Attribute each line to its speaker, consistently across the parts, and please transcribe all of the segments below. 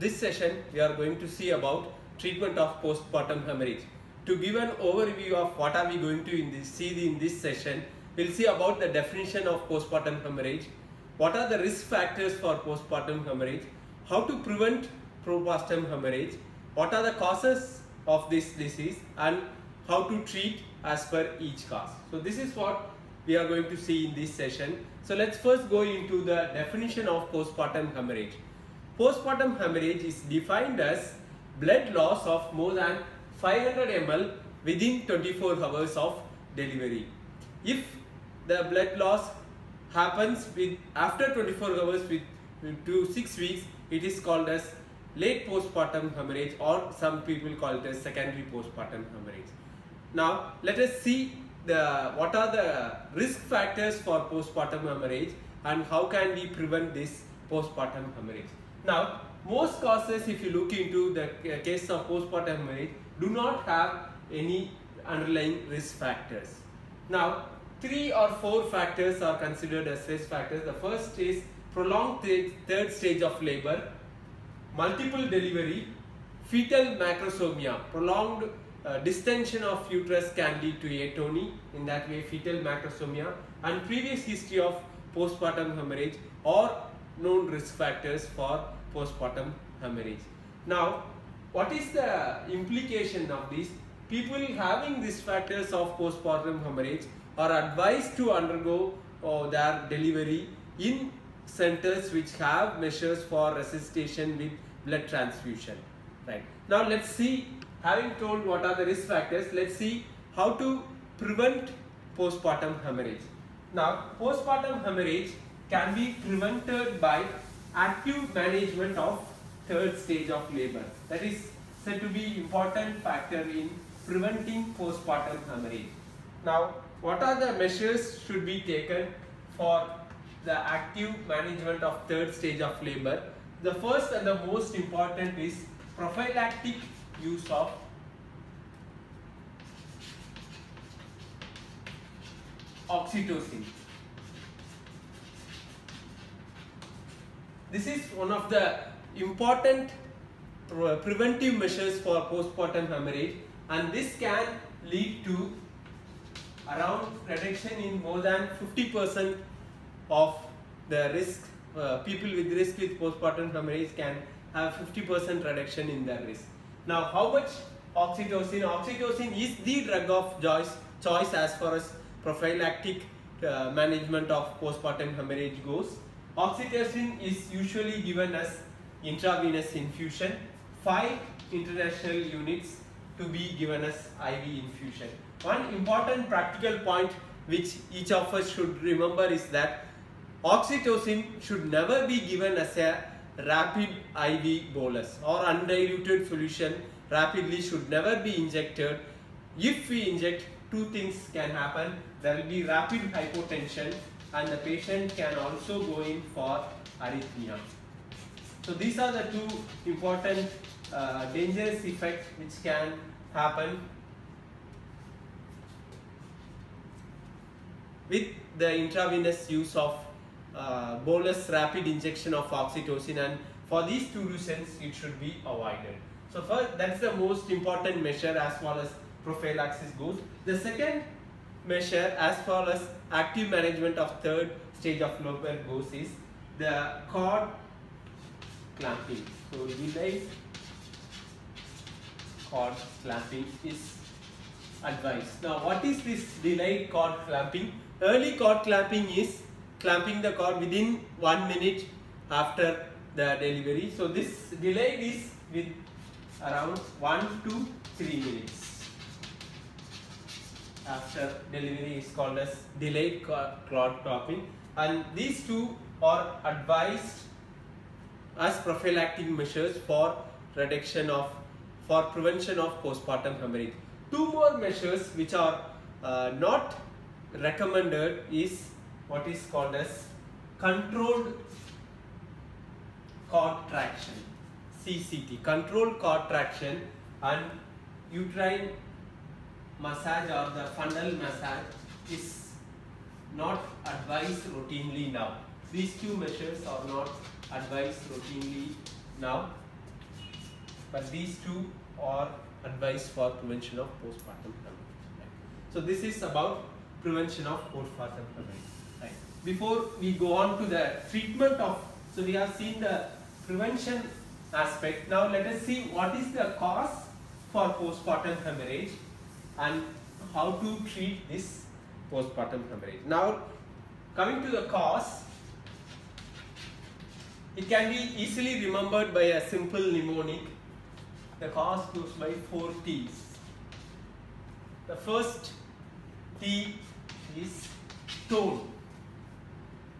Speaker 1: This session we are going to see about treatment of postpartum hemorrhage. To give an overview of what are we going to in this, see in this session, we'll see about the definition of postpartum hemorrhage, what are the risk factors for postpartum hemorrhage, how to prevent postpartum hemorrhage, what are the causes of this disease and how to treat as per each cause. So this is what we are going to see in this session. So let's first go into the definition of postpartum hemorrhage. Postpartum hemorrhage is defined as blood loss of more than 500 ml within 24 hours of delivery. If the blood loss happens with after 24 hours with, to 6 weeks, it is called as late postpartum hemorrhage or some people call it as secondary postpartum hemorrhage. Now let us see the what are the risk factors for postpartum hemorrhage and how can we prevent this postpartum hemorrhage. Now most causes if you look into the case of postpartum hemorrhage do not have any underlying risk factors. Now three or four factors are considered as risk factors. The first is prolonged third stage of labor, multiple delivery, fetal macrosomia, prolonged uh, distension of uterus can lead to atony, in that way fetal macrosomia and previous history of postpartum hemorrhage or known risk factors for postpartum hemorrhage. Now, what is the implication of this? People having these factors of postpartum hemorrhage are advised to undergo uh, their delivery in centers which have measures for resuscitation with blood transfusion. Right. Now let's see, having told what are the risk factors, let's see how to prevent postpartum hemorrhage. Now, postpartum hemorrhage can be prevented by active management of third stage of labor. That is said to be important factor in preventing postpartum hemorrhage. Now, what are the measures should be taken for the active management of third stage of labor? The first and the most important is prophylactic use of oxytocin. This is one of the important preventive measures for postpartum hemorrhage and this can lead to around reduction in more than 50% of the risk uh, people with risk with postpartum hemorrhage can have 50% reduction in their risk. Now how much oxytocin? Oxytocin is the drug of choice, choice as far as prophylactic uh, management of postpartum hemorrhage goes. Oxytocin is usually given as intravenous infusion, 5 international units to be given as IV infusion. One important practical point which each of us should remember is that oxytocin should never be given as a rapid IV bolus or undiluted solution rapidly should never be injected. If we inject, two things can happen. There will be rapid hypotension and the patient can also go in for arrhythmia. So these are the two important uh, dangerous effects which can happen with the intravenous use of uh, bolus rapid injection of oxytocin and for these two reasons it should be avoided. So first that's the most important measure as far as prophylaxis goes. The second measure as far as active management of third stage of labor goes is the cord clamping. So delayed cord clamping is advised. Now what is this delayed cord clamping? Early cord clamping is clamping the cord within one minute after the delivery. So this delayed is with around 1 to 3 minutes after delivery is called as delayed cord clamping and these two are advised as prophylactic measures for reduction of for prevention of postpartum hemorrhage. Two more measures which are uh, not recommended is what is called as controlled cord traction CCT controlled cord traction and uterine massage or the fundal massage is not advised routinely now these two measures are not advised routinely now but these two are advised for prevention of postpartum hemorrhage. So this is about prevention of postpartum hemorrhage. Right? Before we go on to the treatment of, so we have seen the prevention aspect. Now let us see what is the cause for postpartum hemorrhage and how to treat this postpartum hemorrhage. Now coming to the cause, it can be easily remembered by a simple mnemonic. The cause goes by four T's. The first T is tone.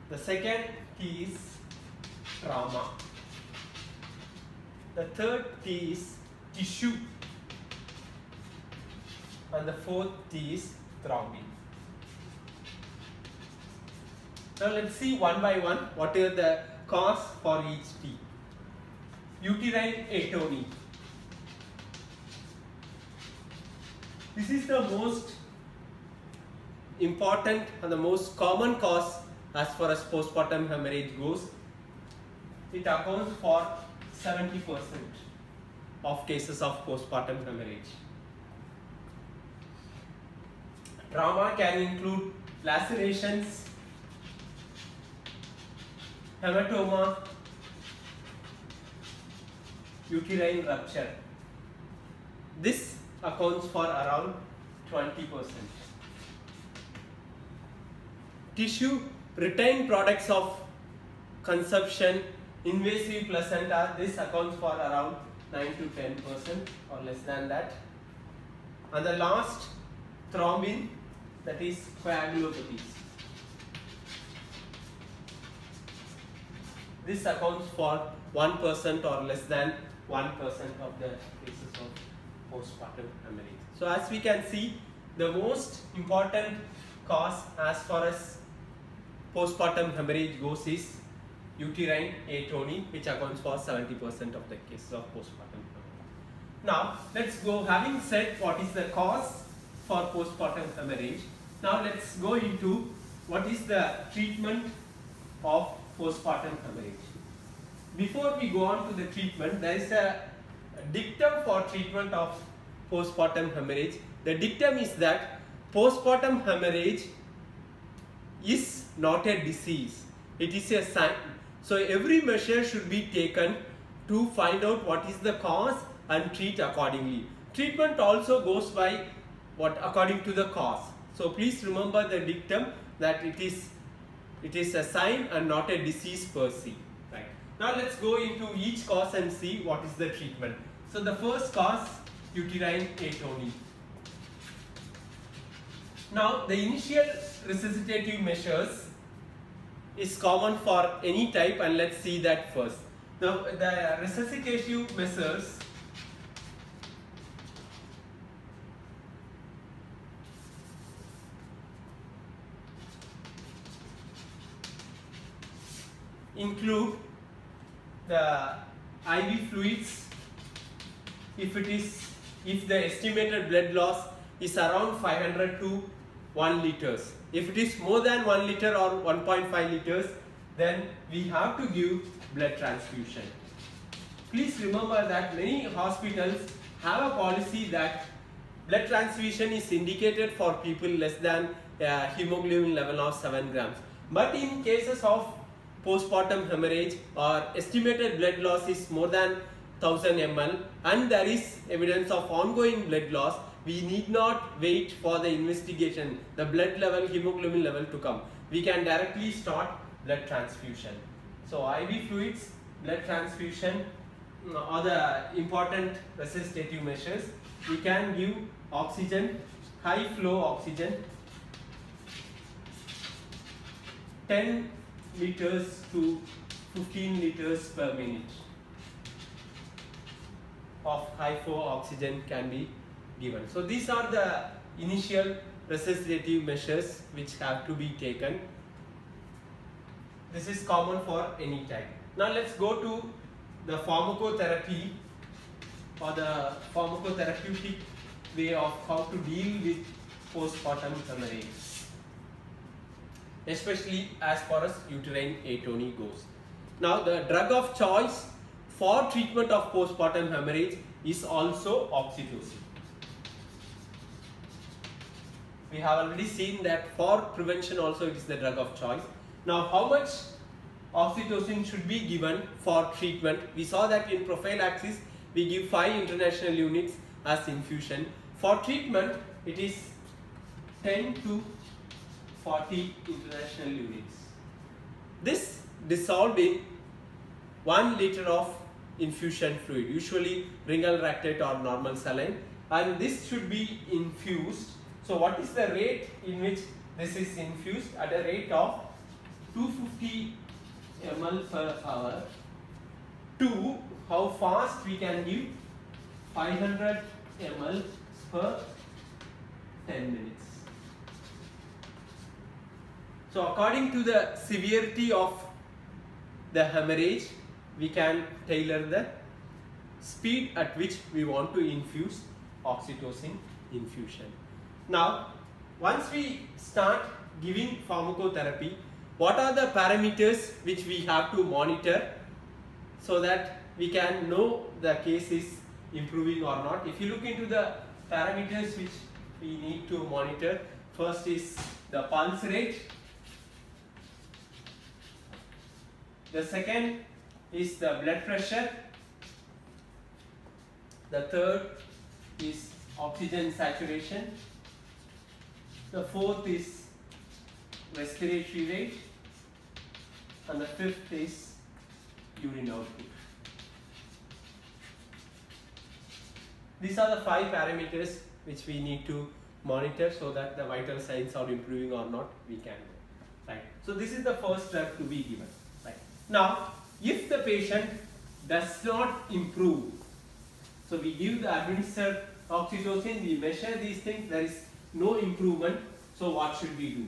Speaker 1: The second T is trauma. The third T is tissue. And the fourth T is thrombin. Now let's see one by one what are the cause for each T. Uterine atony. This is the most important and the most common cause as far as postpartum hemorrhage goes. It accounts for 70% of cases of postpartum hemorrhage. Trauma can include lacerations, hematoma, uterine rupture. This accounts for around 20%. Tissue retained products of conception, invasive placenta, this accounts for around 9 to 10% or less than that. And the last, thrombin, that is coagulopathies. This accounts for 1% or less than 1% of the cases of postpartum hemorrhage. So as we can see, the most important cause as far as postpartum hemorrhage goes is uterine atony which accounts for 70% of the cases of postpartum hemorrhage. Now let's go having said what is the cause for postpartum hemorrhage. Now let's go into what is the treatment of postpartum hemorrhage. Before we go on to the treatment, there is a dictum for treatment of postpartum hemorrhage. The dictum is that postpartum hemorrhage is not a disease. It is a sign. So every measure should be taken to find out what is the cause and treat accordingly. Treatment also goes by what according to the cause. So please remember the dictum that it is it is a sign and not a disease per se. Right. Now let's go into each cause and see what is the treatment. So the first cause uterine atony. Now the initial resuscitative measures is common for any type and let's see that first. Now the resuscitative measures include the IV fluids if it is if the estimated blood loss is around 500 to 1 liters. If it is more than 1 liter or 1.5 liters then we have to give blood transfusion. Please remember that many hospitals have a policy that blood transfusion is indicated for people less than uh, hemoglobin level of 7 grams. But in cases of postpartum hemorrhage or estimated blood loss is more than 1000 ml and there is evidence of ongoing blood loss, we need not wait for the investigation, the blood level, hemoglobin level to come. We can directly start blood transfusion. So IV fluids, blood transfusion uh, are the important resuscitative measures. We can give oxygen, high flow oxygen, 10 liters to 15 liters per minute of high flow oxygen can be given. So these are the initial resuscitative measures which have to be taken. This is common for any type. Now let's go to the pharmacotherapy or the pharmacotherapeutic way of how to deal with postpartum hemorrhage especially as far as uterine atony goes. Now the drug of choice for treatment of postpartum hemorrhage is also oxytocin. We have already seen that for prevention also it is the drug of choice. Now how much oxytocin should be given for treatment? We saw that in prophylaxis we give 5 international units as infusion. For treatment it is 10 to 40 international units. This dissolved in 1 liter of infusion fluid, usually Ringer lactate or normal saline and this should be infused. So what is the rate in which this is infused? At a rate of 250 ml per hour to how fast we can give 500 ml per 10 minutes. So according to the severity of the hemorrhage, we can tailor the speed at which we want to infuse oxytocin infusion. Now, once we start giving pharmacotherapy, what are the parameters which we have to monitor so that we can know the case is improving or not. If you look into the parameters which we need to monitor, first is the pulse rate, the second is the blood pressure, the third is oxygen saturation, the fourth is respiratory rate, and the fifth is urine output. These are the five parameters which we need to monitor so that the vital signs are improving or not we can know. Right. So this is the first drug to be given. Now if the patient does not improve, so we give the administered oxytocin, we measure these things, there is no improvement, so what should we do?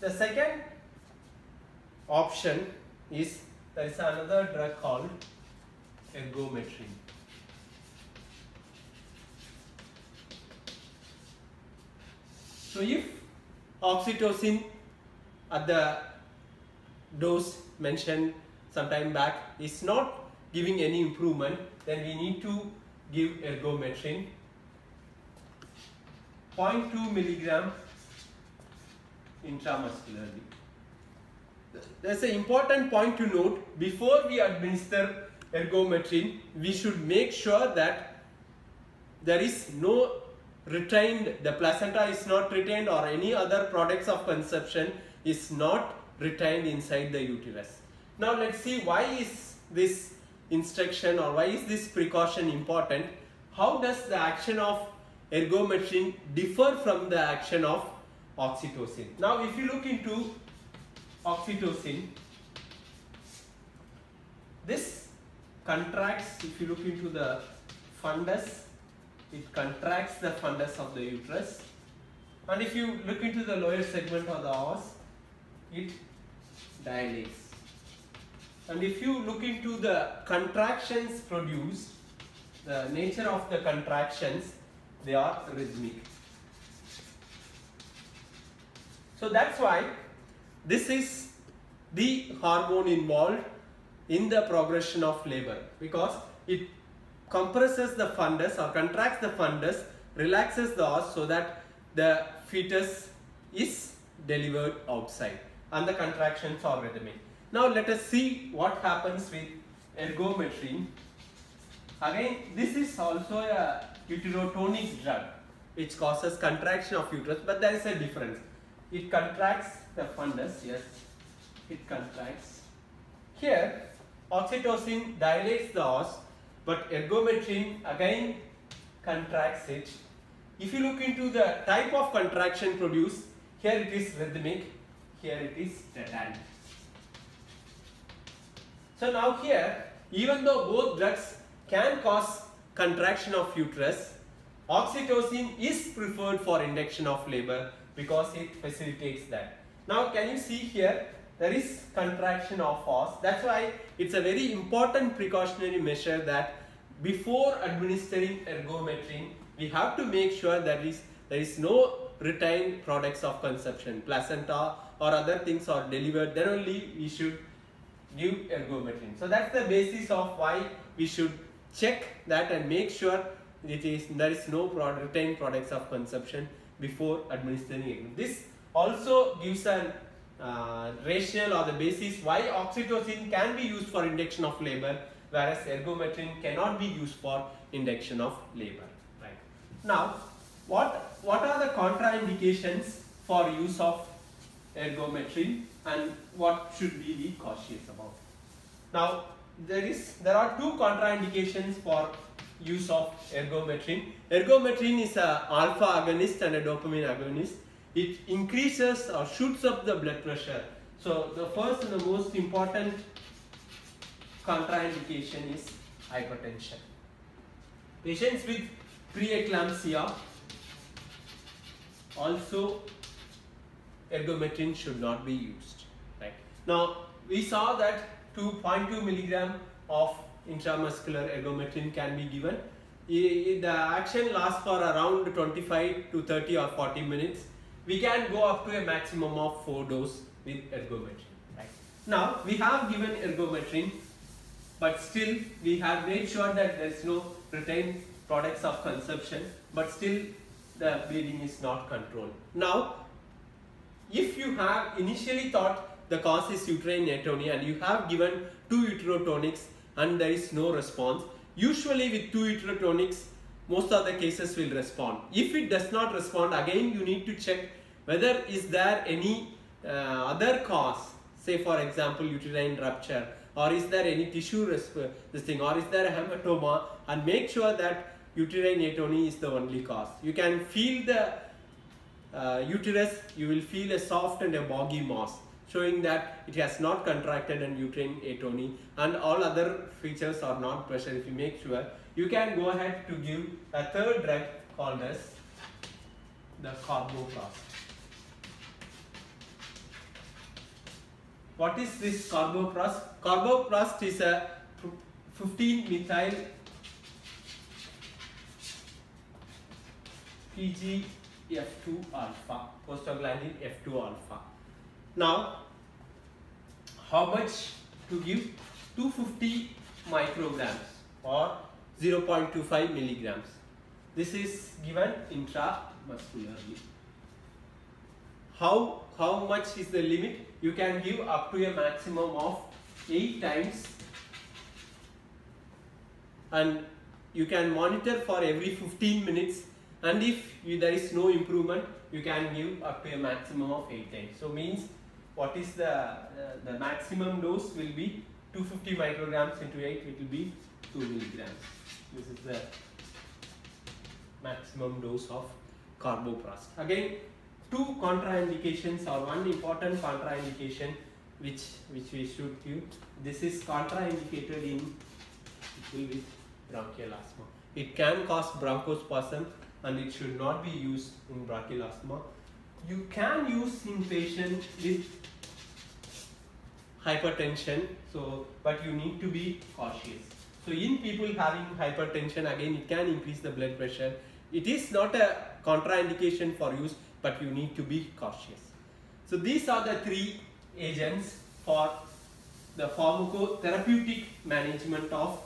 Speaker 1: The second option is there is another drug called ergometrine. So if oxytocin at the dose mentioned some time back is not giving any improvement, then we need to give ergometrine 0.2 milligram intramuscularly. There's an important point to note, before we administer ergometrine, we should make sure that there is no retained, the placenta is not retained or any other products of conception is not retained inside the uterus. Now let's see why is this instruction or why is this precaution important? How does the action of ergometrine differ from the action of oxytocin? Now if you look into oxytocin, this contracts, if you look into the fundus, it contracts the fundus of the uterus. And if you look into the lower segment of the os, it dilates. And if you look into the contractions produced, the nature of the contractions, they are rhythmic. So that's why this is the hormone involved in the progression of labor because it compresses the fundus or contracts the fundus, relaxes the os so that the fetus is delivered outside and the contractions are rhythmic. Now let us see what happens with ergometrine. Again, this is also a uterotonic drug which causes contraction of uterus, but there is a difference. It contracts the fundus, yes, it contracts. Here, oxytocin dilates the os, but ergometrine again contracts it. If you look into the type of contraction produced, here it is rhythmic, here it is tetanic. So now here, even though both drugs can cause contraction of uterus, oxytocin is preferred for induction of labor because it facilitates that. Now can you see here, there is contraction of os. That's why it's a very important precautionary measure that before administering ergometrine, we have to make sure that is, there is no retained products of conception, placenta or other things are delivered, then only we should give ergometrine. So that's the basis of why we should check that and make sure it is there is no product, retained products of conception before administering it. This also gives an uh, rationale or the basis why oxytocin can be used for induction of labor whereas ergometrine cannot be used for induction of labor. Right. Now, what, what are the contraindications for use of ergometrine and what should we be cautious about? Now, there is there are two contraindications for use of ergometrine. Ergometrine is a alpha agonist and a dopamine agonist. It increases or shoots up the blood pressure. So the first and the most important contraindication is hypertension. Patients with preeclampsia also ergometrine should not be used. Right. Now we saw that 2.2 milligram of intramuscular ergometrine can be given. The action lasts for around 25 to 30 or 40 minutes. We can go up to a maximum of 4 dose with ergometrine. Right. Now we have given ergometrine but still we have made sure that there is no retained products of conception but still the bleeding is not controlled. Now if you have initially thought the cause is uterine atonia and you have given two uterotonics and there is no response, usually with two uterotonics most of the cases will respond. If it does not respond again you need to check whether is there any uh, other cause say for example uterine rupture or is there any tissue this thing or is there a hematoma and make sure that uterine atony is the only cause. You can feel the uh, uterus, you will feel a soft and a boggy mass showing that it has not contracted and uterine atony and all other features are not present if you make sure. You can go ahead to give a third drug called as the carboprost. What is this carboprost? Carboprost is a 15 methyl PG F2 alpha, prostaglandin F2 alpha. Now, how much to give? 250 micrograms or 0.25 milligrams. This is given intramuscularly. How, how much is the limit? You can give up to a maximum of 8 times and you can monitor for every 15 minutes and if you, there is no improvement you can give up to a maximum of 8 times. So means what is the, uh, the maximum dose will be 250 micrograms into 8 it will be 2 milligrams. This is the maximum dose of carboprost. Again two contraindications or one important contraindication which which we should give. This is contraindicated in people with bronchial asthma. It can cause bronchospasm and it should not be used in bronchial asthma. You can use in patients with hypertension, so but you need to be cautious. So in people having hypertension, again it can increase the blood pressure. It is not a contraindication for use, but you need to be cautious. So these are the three agents for the pharmacotherapeutic management of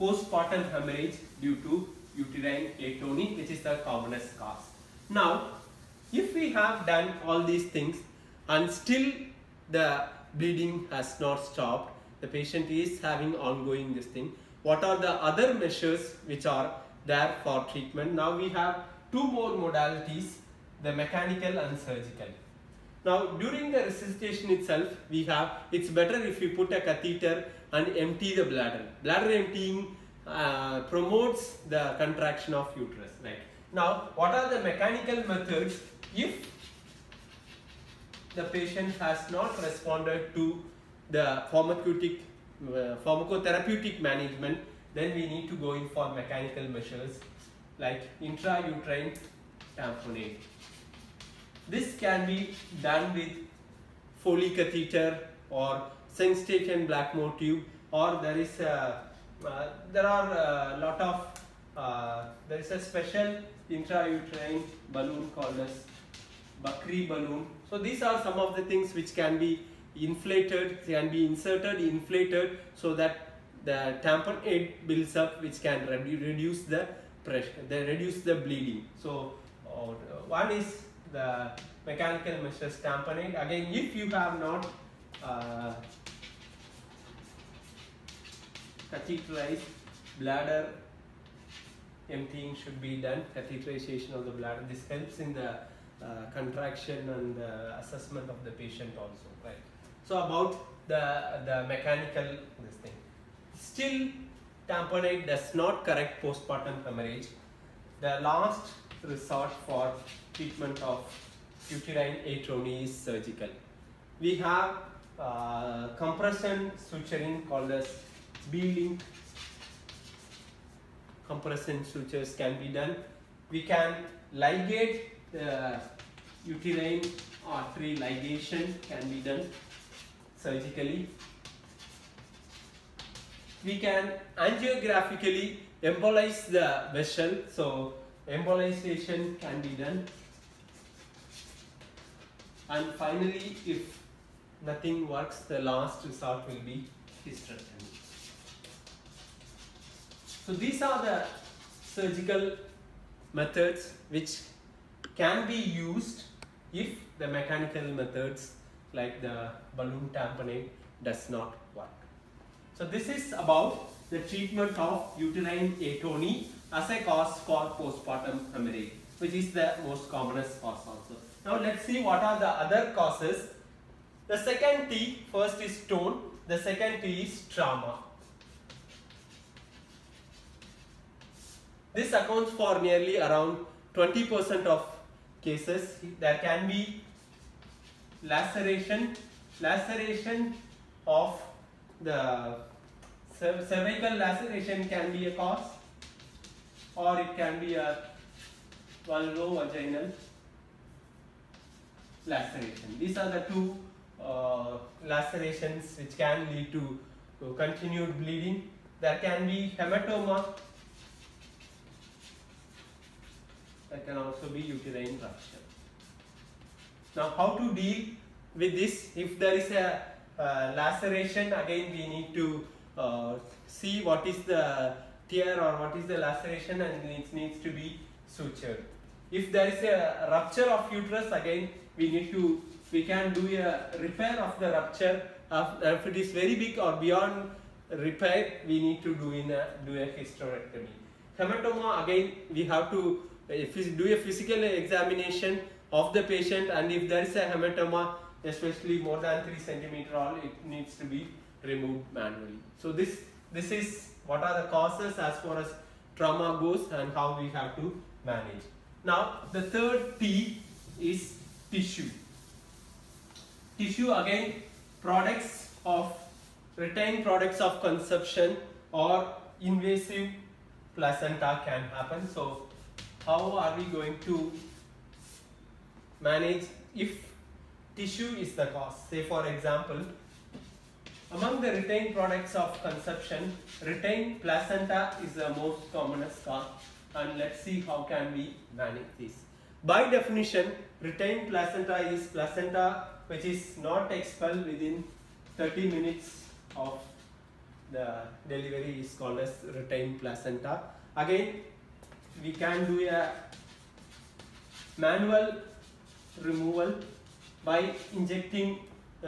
Speaker 1: postpartum hemorrhage due to uterine atony which is the commonest cause. Now if we have done all these things and still the bleeding has not stopped, the patient is having ongoing this thing, what are the other measures which are there for treatment? Now we have two more modalities, the mechanical and surgical. Now during the resuscitation itself, we have, it's better if we put a catheter and empty the bladder. Bladder emptying uh, promotes the contraction of uterus, right? Now, what are the mechanical methods if the patient has not responded to the pharmaceutic, uh, pharmacotherapeutic management, then we need to go in for mechanical measures like intrauterine tamponade. This can be done with Foley catheter or Sengstaken Blakemore tube or there is a there are a uh, lot of, uh, there is a special intrauterine balloon called as Bakri balloon. So these are some of the things which can be inflated, can be inserted, inflated so that the tamponade builds up which can redu reduce the pressure, they reduce the bleeding. So uh, one is the mechanical measures tamponade. Again, if you have not uh, catheterized bladder emptying should be done, catheterization of the bladder. This helps in the uh, contraction and assessment of the patient also, right? So about the, the mechanical this thing. Still tamponade does not correct postpartum hemorrhage. The last resort for treatment of uterine atony is surgical. We have uh, compression suturing called as B-Lynch compression sutures can be done. We can ligate the uterine artery ligation can be done surgically. We can angiographically embolize the vessel. So embolization can be done. And finally, if nothing works, the last resort will be hysterectomy. So these are the surgical methods which can be used if the mechanical methods like the balloon tamponade does not work. So this is about the treatment of uterine atony as a cause for postpartum hemorrhage which is the most commonest cause also. Now let's see what are the other causes. The second T, first is stone, the second T is trauma. This accounts for nearly around 20% of cases. There can be laceration, laceration of the cervical laceration can be a cause or it can be a vulvovaginal laceration. These are the two uh, lacerations which can lead to, to continued bleeding. There can be hematoma that can also be uterine rupture. Now how to deal with this? If there is a uh, laceration, again we need to uh, see what is the tear or what is the laceration and it needs to be sutured. If there is a rupture of uterus, again we need to, we can do a repair of the rupture. if it is very big or beyond repair, we need to do in a, do a hysterectomy. Hematoma, again we have to do a physical examination of the patient and if there is a hematoma especially more than 3 centimeter all it needs to be removed manually. So this this is what are the causes as far as trauma goes and how we have to manage. Now the third T is tissue. Tissue again products of retained products of conception or invasive placenta can happen. So how are we going to manage if tissue is the cause. Say for example, among the retained products of conception, retained placenta is the most commonest cause and let's see how can we manage this. By definition, retained placenta is placenta which is not expelled within 30 minutes of the delivery is called as retained placenta. Again, we can do a manual removal by injecting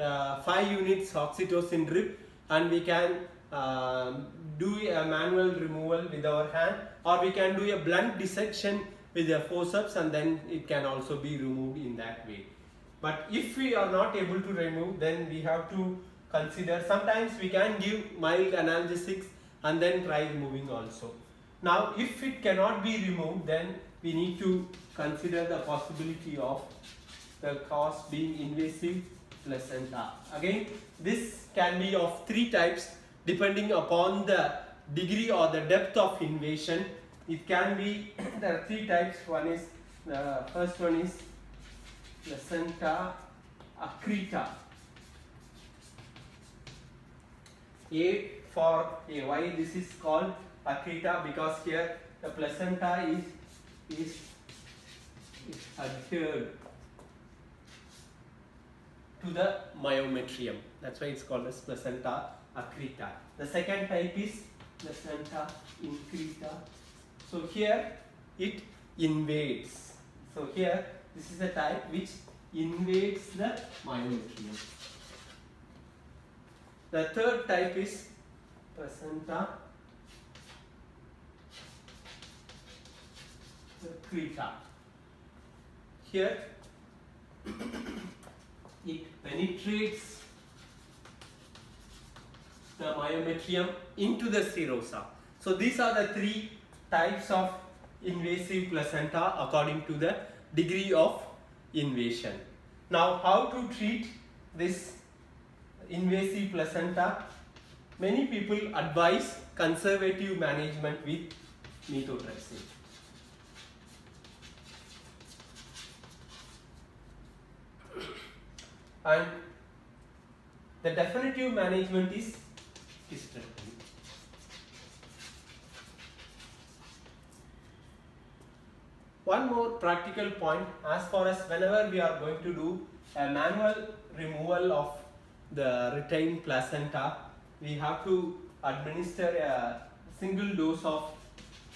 Speaker 1: uh, 5 units oxytocin drip and we can uh, do a manual removal with our hand or we can do a blunt dissection with a forceps and then it can also be removed in that way. But if we are not able to remove then we have to consider sometimes we can give mild analgesics and then try removing also. Now if it cannot be removed then we need to consider the possibility of the cause being invasive placenta. Again this can be of three types depending upon the degree or the depth of invasion. It can be, there are three types. One is, the first one is placenta accreta. A for A. Why this is called accreta? Because here the placenta is, is, is adhered to the myometrium. That's why it's called as placenta accreta. The second type is placenta increta. So here it invades. So here this is a type which invades the myometrium. The third type is placenta creta. Here it penetrates the myometrium into the serosa. So these are the three types of invasive placenta according to the degree of invasion. Now how to treat this invasive placenta? Many people advise conservative management with methotrexate. And the definitive management is hysterectomy. One more practical point as far as whenever we are going to do a manual removal of the retained placenta, we have to administer a single dose of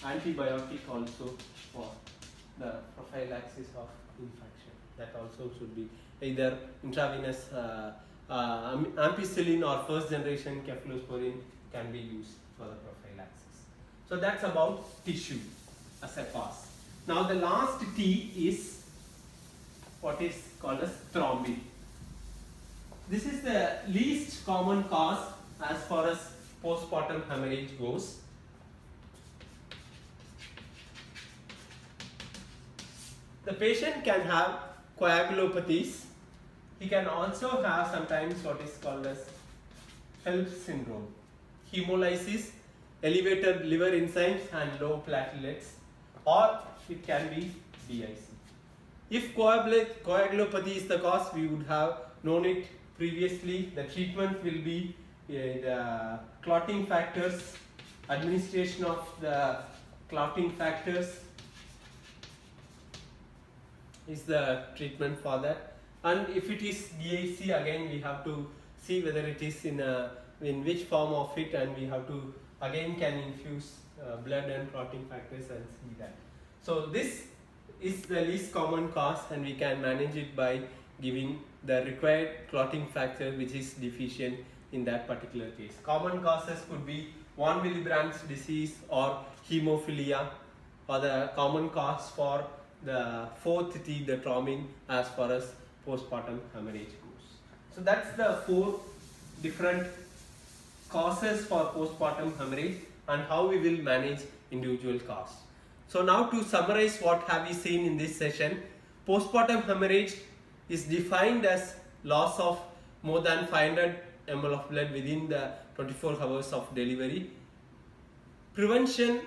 Speaker 1: antibiotic also for the prophylaxis of infection. That also should be either intravenous uh, uh, ampicillin or first generation cephalosporin can be used for the prophylaxis. So that's about tissue as a. Now the last T is what is called as thrombin. This is the least common cause as far as postpartum hemorrhage goes. The patient can have coagulopathies. He can also have sometimes what is called as HELLP syndrome. Hemolysis, elevated liver enzymes and low platelets or it can be DIC. If coagulopathy is the cause, we would have known it previously. The treatment will be uh, the clotting factors, administration of the clotting factors is the treatment for that. And if it is DIC, again we have to see whether it is in a, in which form of it, and we have to again can infuse uh, blood and clotting factors and see that. So this is the least common cause and we can manage it by giving the required clotting factor which is deficient in that particular case. Common causes could be von Willebrand's disease or hemophilia or the common cause for the fourth T, the thrombin as far as postpartum hemorrhage goes. So that's the four different causes for postpartum hemorrhage and how we will manage individual cause. So now to summarize what have we seen in this session, postpartum hemorrhage is defined as loss of more than 500 ml of blood within the 24 hours of delivery. Prevention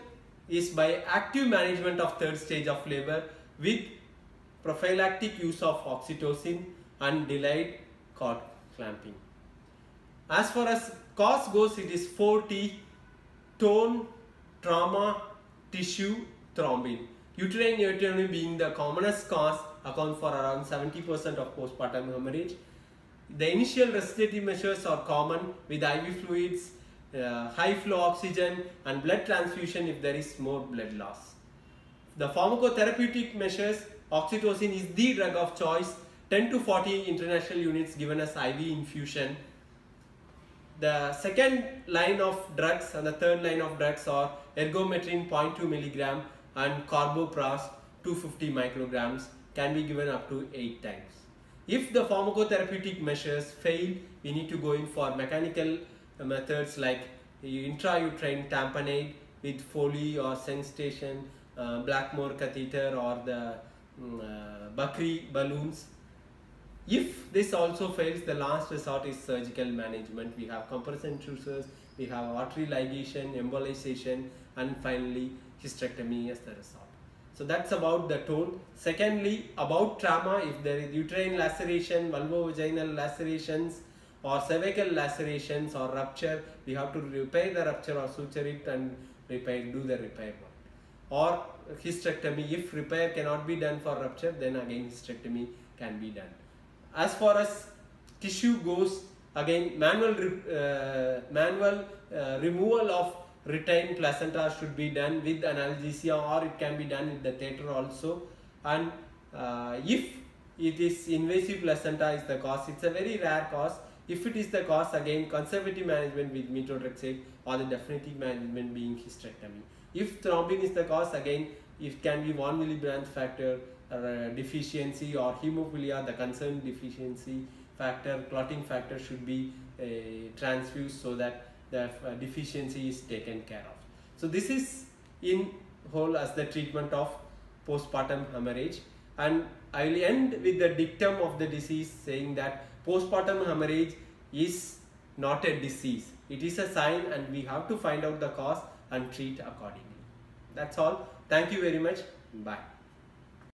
Speaker 1: is by active management of third stage of labor with prophylactic use of oxytocin and delayed cord clamping. As far as cause goes, it is 4T, tone, trauma, tissue thrombin. Uterine atony being the commonest cause account for around 70% of postpartum hemorrhage. The initial respiratory measures are common with IV fluids, uh, high flow oxygen and blood transfusion if there is more blood loss. The pharmacotherapeutic measures, oxytocin is the drug of choice, 10 to 40 international units given as IV infusion. The second line of drugs and the third line of drugs are ergometrine 0.2 milligram and carboprost 250 micrograms can be given up to 8 times. If the pharmacotherapeutic measures fail, we need to go in for mechanical methods like intrauterine tamponade with Foley or Sengstaken, uh, Blakemore catheter or the um, uh, Bakri balloons. If this also fails, the last resort is surgical management. We have compression sutures, we have artery ligation, embolization, and finally hysterectomy as the result. So that's about the tone. Secondly, about trauma, if there is uterine laceration, vulvovaginal lacerations or cervical lacerations or rupture, we have to repair the rupture or suture it and repair, do the repair. Or hysterectomy, if repair cannot be done for rupture, then again hysterectomy can be done. As far as tissue goes again manual uh, manual uh, removal of retained placenta should be done with analgesia or it can be done in the theater also. And uh, if it is invasive placenta is the cause it's a very rare cause. If it is the cause again conservative management with methotrexate or the definitive management being hysterectomy if thrombin is the cause again it can be von Willebrand factor or uh, deficiency or hemophilia. The concerned deficiency factor clotting factor should be uh, transfused so that the uh, deficiency is taken care of. So this is in whole as the treatment of postpartum hemorrhage. And I will end with the dictum of the disease saying that postpartum hemorrhage is not a disease. It is a sign and we have to find out the cause and treat accordingly. That's all. Thank you very much. Bye.